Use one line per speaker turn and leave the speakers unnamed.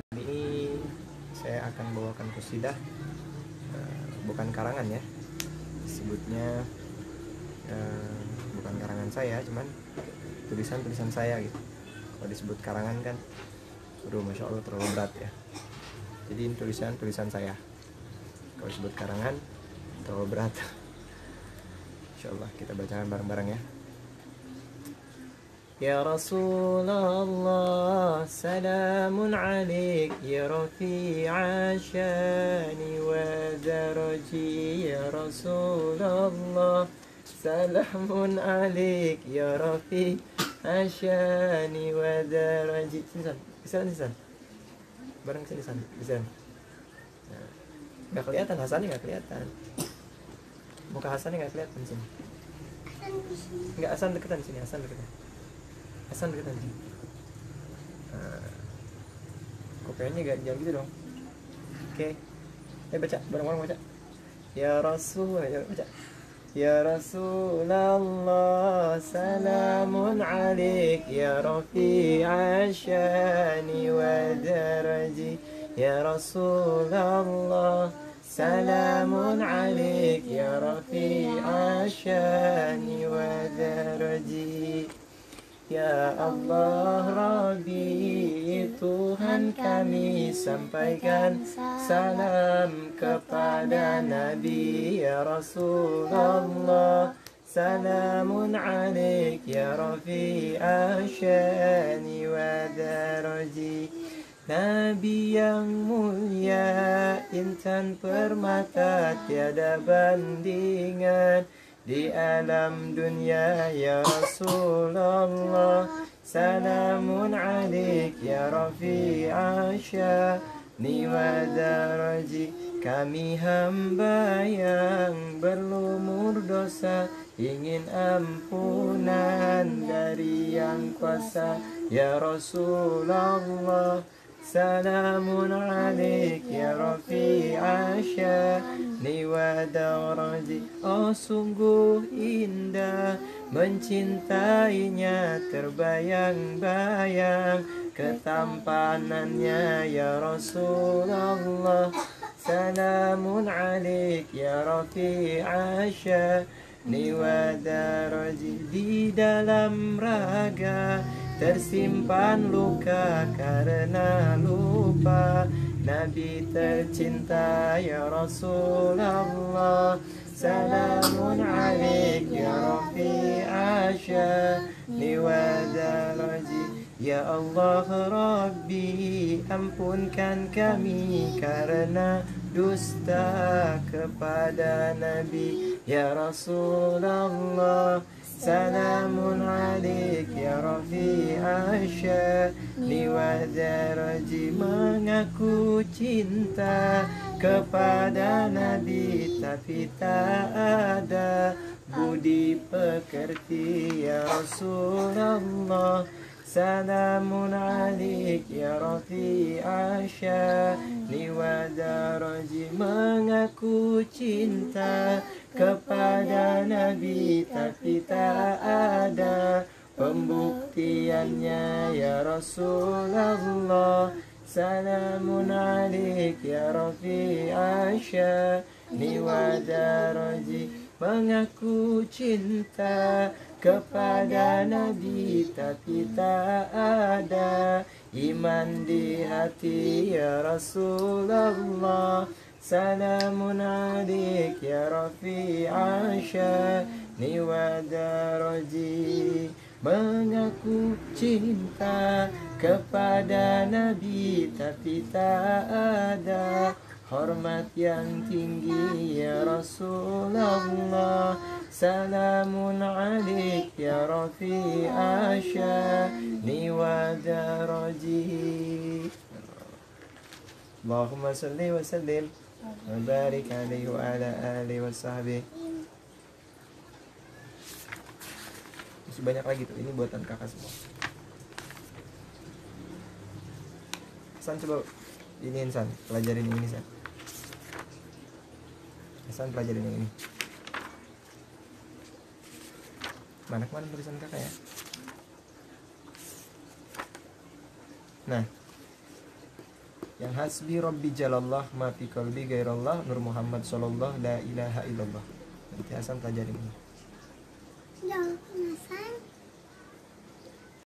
Kali ini saya akan bawakan kusidah eh, bukan karangan ya. Disebutnya eh, bukan karangan saya, cuman tulisan-tulisan saya gitu. Kalau disebut karangan kan, aduh masya Allah terlalu berat ya. Jadi ini tulisan-tulisan saya. Kalau disebut karangan terlalu berat. Insya Allah kita bacakan bareng-bareng ya. يا رسول الله سلام عليك يا رفيع شاني ودرجي يا رسول الله سلام عليك يا رفيع شاني ودرجي sini san bisa sini san bareng sini san bisa nah, nggak kelihatan Hasan nggak kelihatan muka Hasan nggak kelihatan sini nggak Hasan deketan sini Hasan deketan Hasan deketan sini nah, kok kayaknya gak jangan gitu dong oke eh baca bareng-bareng baca ya Rasul ya baca يا رسول الله سلام عليك يا رفيع الشان ودرجي يا رسول الله سلام عليك يا رفيع الشان ودرجي Ya Allah Rabbi Tuhan kami sampaikan salam kepada Nabi Ya Rasulullah. Salamun alaik ya Rafi asyani wa daraji. Nabi yang mulia intan permata tiada bandingan di alam dunia ya Rasulullah Salamun alaik ya Rafi'a syani wa daraji Kami hamba yang berlumur dosa Ingin ampunan dari yang kuasa Ya Rasulullah Salamun alaik ya Rafi'a syani wa daraji Oh sungguh indah Mencintainya terbayang-bayang Ketampanannya ya Rasulullah. Salamun alaik ya Rafi'a syani wa daraji Di dalam raga. Tersimpan luka karena lupa. Nabi tercinta ya Rasulullah Salamun alaik ya Rafi Asyani wa daraji Ya Allah Rabbi ampunkan kami karena dusta kepada Nabi Ya Rasulullah Salamun alaik ya Rafi'a syani wa daraji Mengaku cinta kepada Nabi Tapi tak ada budi pekerti ya Rasulullah Salamun alaik ya Rafi'a syani daraji Mengaku cinta kepada Nabi tapi tak ada pembuktiannya ya Rasulullah Salamun alaik ya Rafi'a syani daraji Mengaku cinta kepada Nabi tapi tak ada iman di hati ya Rasulullah. Salamun alaik ya Rafi'a syani wa Mengaku cinta kepada Nabi tapi tak ada Hormat yang tinggi ya Rasulullah. Salamun alik ya Rafi Ashani wa daraji Allahumma salli wa sallim. Wa barik alaihi wa ala alihi wa sahbihi. Masih banyak lagi tuh, ini buatan kakak semua. San coba. Ini San, pelajarin ini San. San pelajarin yang ini. Mana ke mana tulisan kakak ya? Nah. Yang hasbi rabbi jalallah ma fi qalbi gairallah nur muhammad sallallahu la ilaha illallah. Nanti Hasan pelajarin ini.
Jangan penasaran.